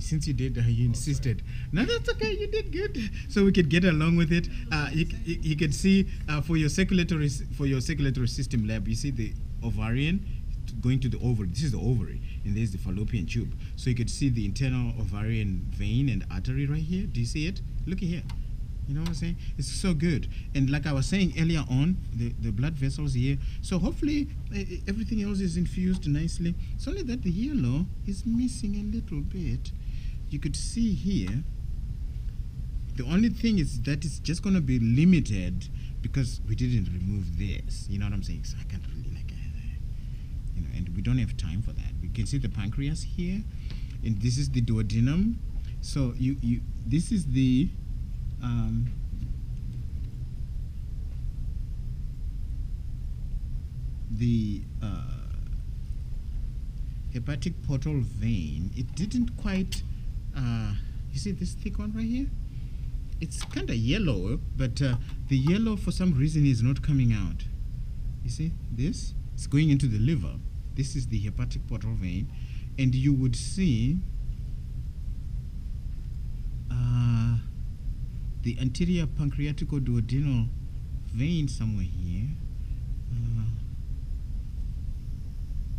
since you did, uh, you insisted. No, that's okay. You did good. So we could get along with it. Uh, you, you, you can see uh, for your circulatory for your circulatory system lab, you see the ovarian going to the ovary. This is the ovary, and there's the fallopian tube. So you could see the internal ovarian vein and artery right here. Do you see it? Look here. You know what I'm saying? It's so good. And like I was saying earlier on, the, the blood vessels here. So hopefully uh, everything else is infused nicely. It's only that the yellow is missing a little bit. You could see here. The only thing is that it's just going to be limited because we didn't remove this. You know what I'm saying? So I can't really like, uh, you know, and we don't have time for that. We can see the pancreas here, and this is the duodenum. So you you this is the um, the uh, hepatic portal vein. It didn't quite. Uh, you see this thick one right here? It's kind of yellow, but uh, the yellow for some reason is not coming out. You see this? It's going into the liver. This is the hepatic portal vein, and you would see uh, the anterior pancreaticoduodenal vein somewhere here. Uh,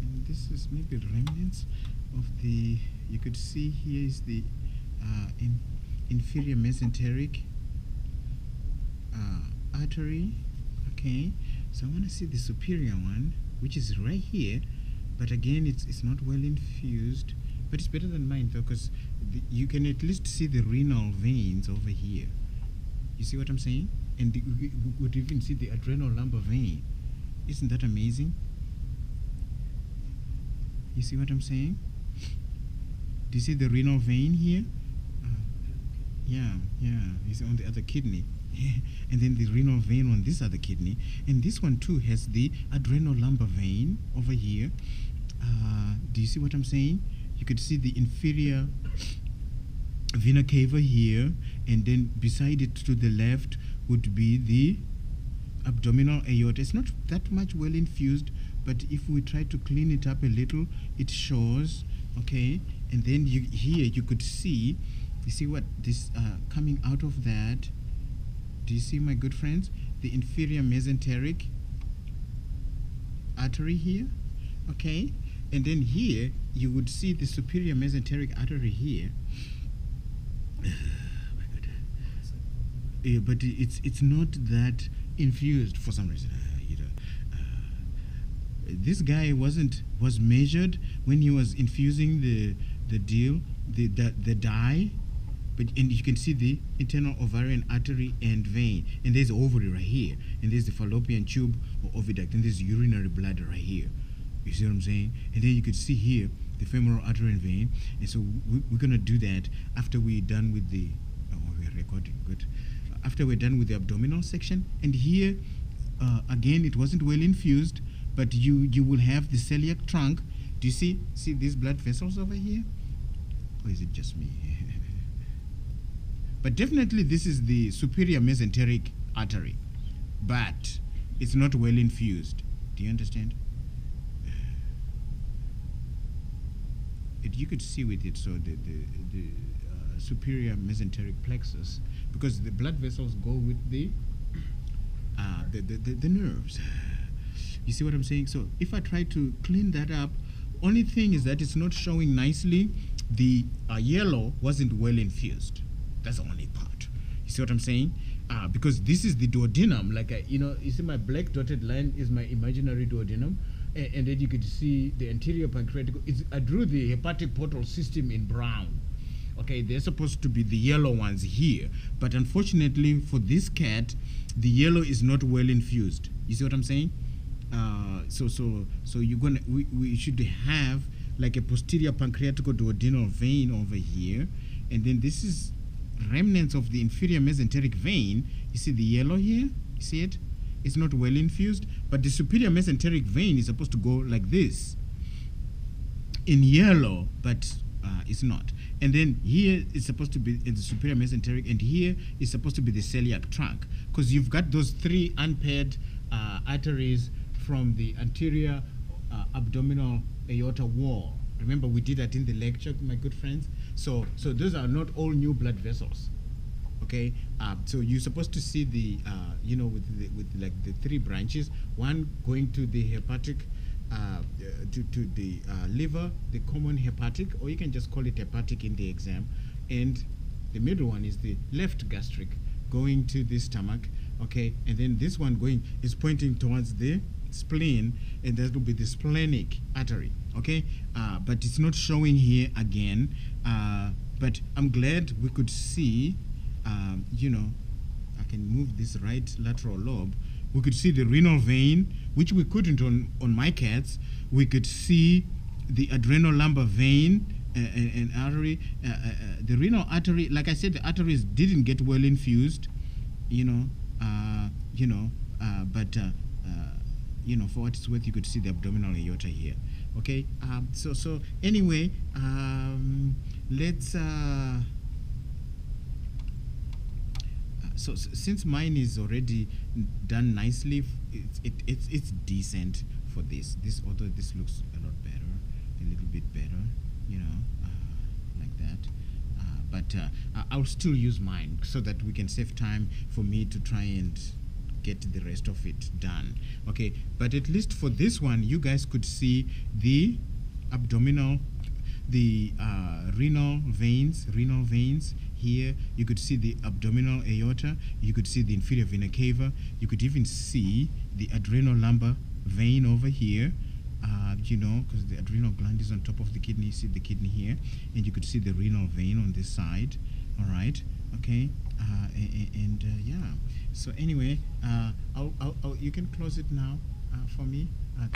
and this is maybe remnants of the. You could see here is the uh, in, inferior mesenteric uh, artery. Okay, so I want to see the superior one, which is right here, but again, it's it's not well infused. But it's better than mine though, because you can at least see the renal veins over here. You see what I'm saying? And the, we would even see the adrenal lumbar vein. Isn't that amazing? You see what I'm saying? Do you see the renal vein here? Uh, yeah, yeah. It's on the other kidney. and then the renal vein on this other kidney. And this one too has the adrenal lumbar vein over here. Uh, do you see what I'm saying? You could see the inferior vena cava here, and then beside it to the left would be the abdominal aorta. It's not that much well infused, but if we try to clean it up a little, it shows. Okay, and then you here you could see, you see what this uh, coming out of that. Do you see, my good friends, the inferior mesenteric artery here? Okay, and then here you would see the superior mesenteric artery here. Yeah, but it's it's not that infused for some reason. Uh, you know, uh, this guy wasn't was measured when he was infusing the the deal the the, the dye, but and you can see the internal ovarian artery and vein, and there's the ovary right here, and there's the fallopian tube or oviduct, and there's urinary bladder right here. You see what I'm saying? And then you could see here the femoral artery and vein, and so we, we're gonna do that after we're done with the. Oh, we're recording. Good. After we're done with the abdominal section, and here, uh, again, it wasn't well infused, but you you will have the celiac trunk. Do you see see these blood vessels over here? Or is it just me? but definitely, this is the superior mesenteric artery, but it's not well infused. Do you understand? it, you could see with it so the the, the uh, superior mesenteric plexus because the blood vessels go with the uh, the, the, the the nerves you see what i'm saying so if i try to clean that up only thing is that it's not showing nicely the uh, yellow wasn't well infused that's the only part you see what i'm saying uh, because this is the duodenum like I, you know you see my black dotted line is my imaginary duodenum and, and then you could see the anterior pancreatic. I drew the hepatic portal system in brown. Okay, they're supposed to be the yellow ones here, but unfortunately for this cat, the yellow is not well infused. You see what I'm saying? Uh, so so so you're gonna we, we should have like a posterior pancreatic duodenal vein over here, and then this is remnants of the inferior mesenteric vein. You see the yellow here? You see it? It's not well infused, but the superior mesenteric vein is supposed to go like this in yellow, but uh, it's not. And then here it's supposed to be in the superior mesenteric, and here is supposed to be the celiac trunk, because you've got those three unpaired uh, arteries from the anterior uh, abdominal aorta wall. Remember, we did that in the lecture, my good friends. So, so those are not all new blood vessels. Okay, uh, so you're supposed to see the, uh, you know, with the, with like the three branches. One going to the hepatic, uh, uh, to to the uh, liver, the common hepatic, or you can just call it hepatic in the exam, and the middle one is the left gastric going to the stomach. Okay, and then this one going is pointing towards the spleen, and that will be the splenic artery. Okay, uh, but it's not showing here again. Uh, but I'm glad we could see um, you know, I can move this right lateral lobe. We could see the renal vein, which we couldn't on, on my cats. We could see the adrenal lumbar vein uh, and, and, artery. Uh, uh, uh, the renal artery, like I said, the arteries didn't get well infused, you know, uh, you know, uh, but, you know, for what it's worth, you could see the abdominal aorta here. Okay, um, so so anyway, um, let's so, so, since mine is already done nicely it's it, it's it's decent for this this although this looks a lot better a little bit better you know uh, like that uh, but uh, I'll still use mine so that we can save time for me to try and get the rest of it done. Okay but at least for this one you guys could see the abdominal the uh, renal veins renal veins here. You could see the abdominal aorta. You could see the inferior vena cava. You could even see the adrenal lumbar vein over here uh, you know because the adrenal gland is on top of the kidney. You see the kidney here. And you could see the renal vein on this side. All right okay uh, and, uh, yeah. So anyway uh, I'll, I'll, I'll, you can close it now uh, for me. Uh,